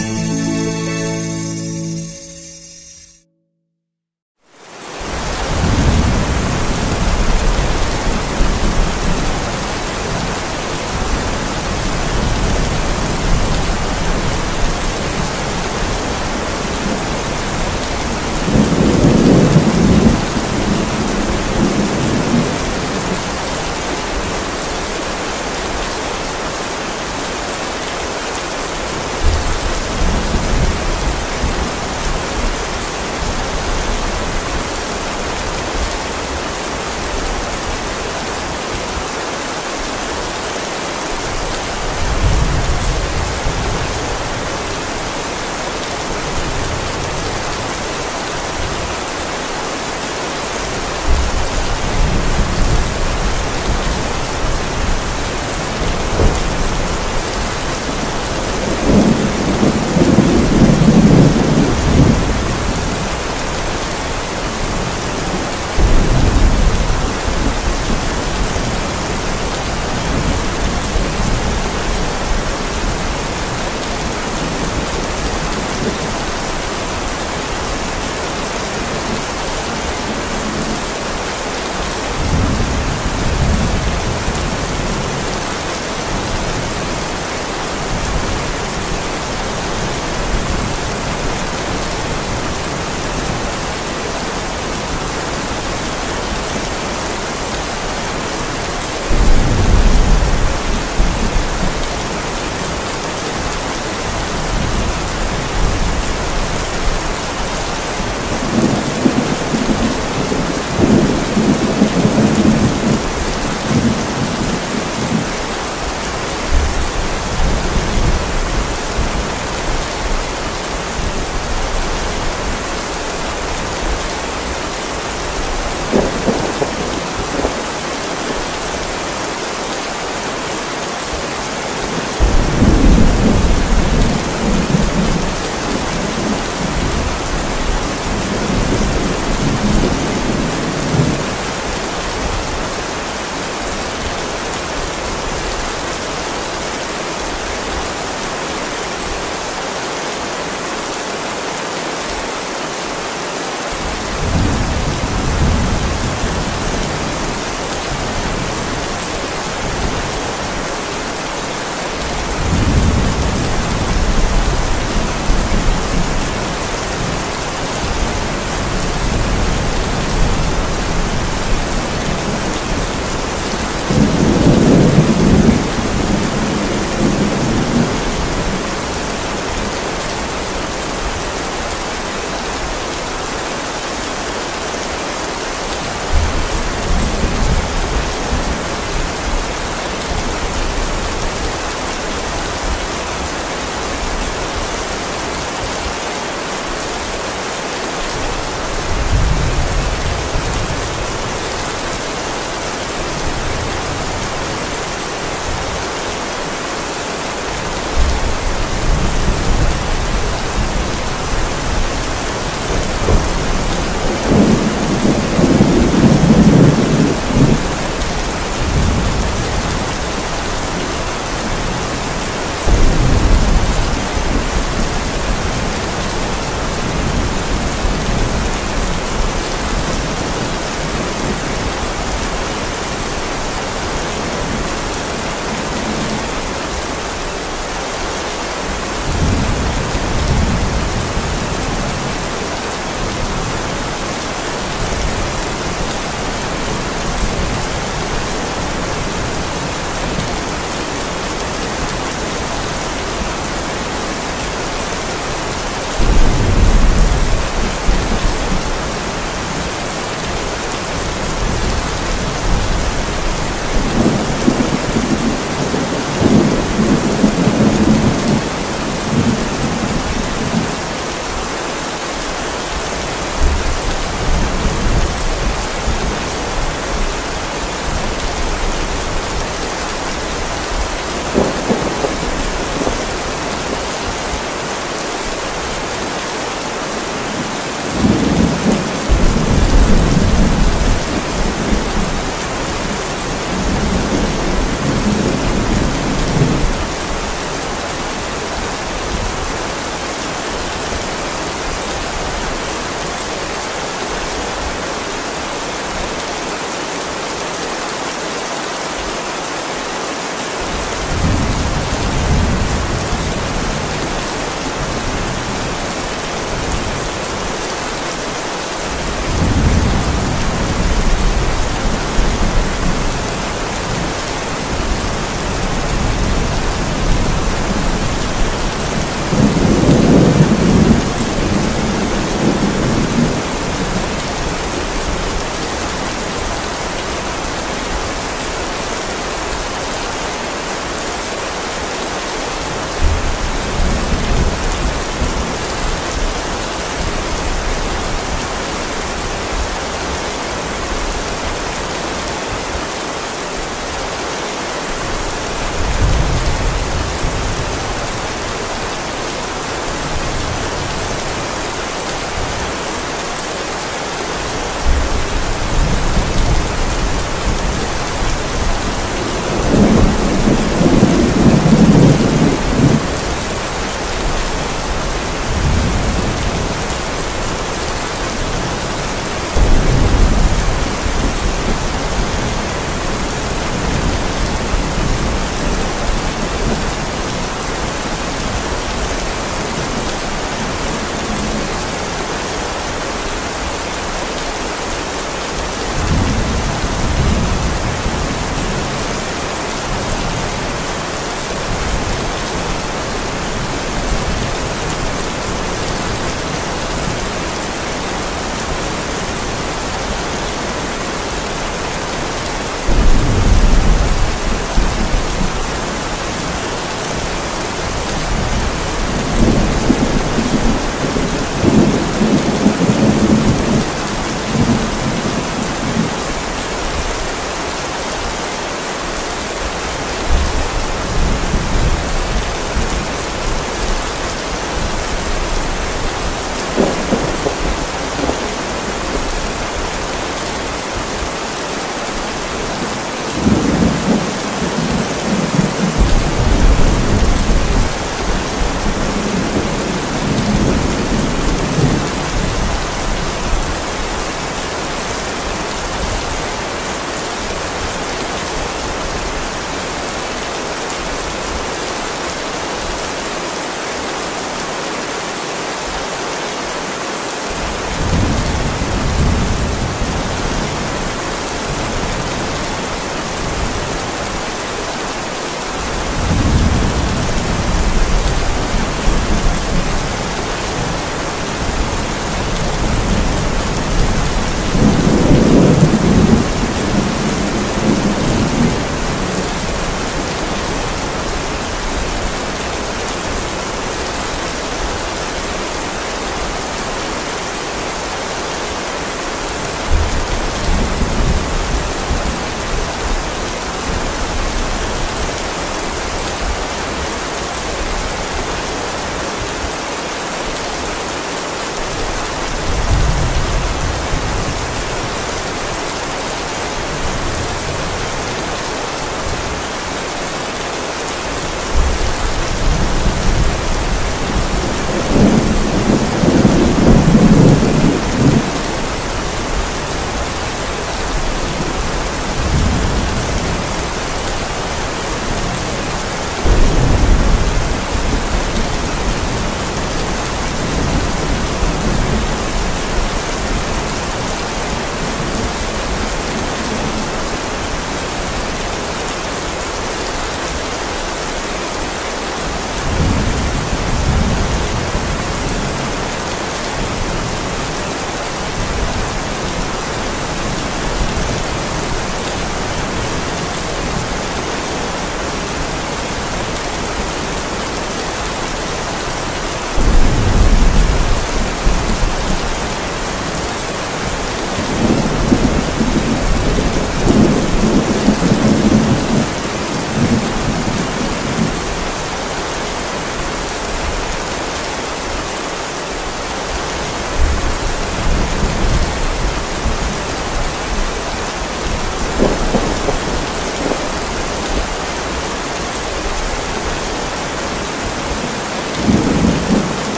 Bye.